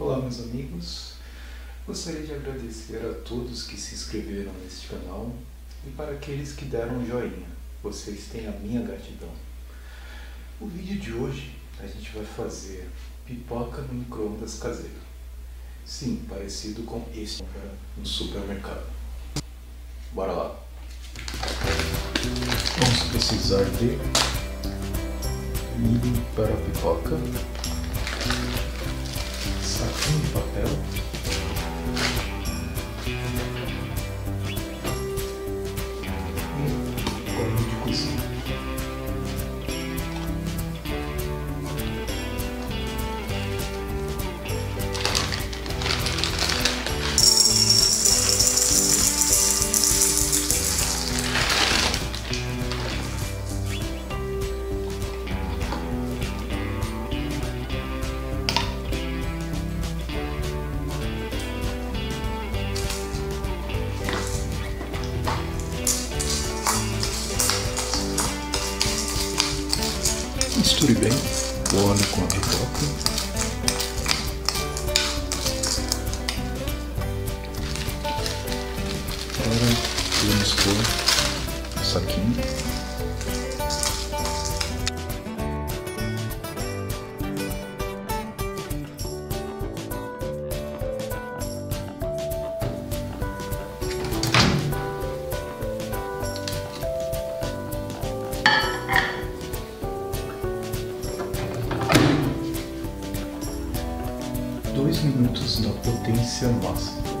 Olá, meus amigos. Gostaria de agradecer a todos que se inscreveram neste canal e para aqueles que deram um joinha. Vocês têm a minha gratidão. O vídeo de hoje a gente vai fazer pipoca no micro-ondas caseiro. Sim, parecido com esse no supermercado. Bora lá. Vamos precisar de milho para pipoca, saquinho de papel Misture bem o óleo com a pipoca. Agora vamos pôr o saquinho. Dois minutos na potência máxima.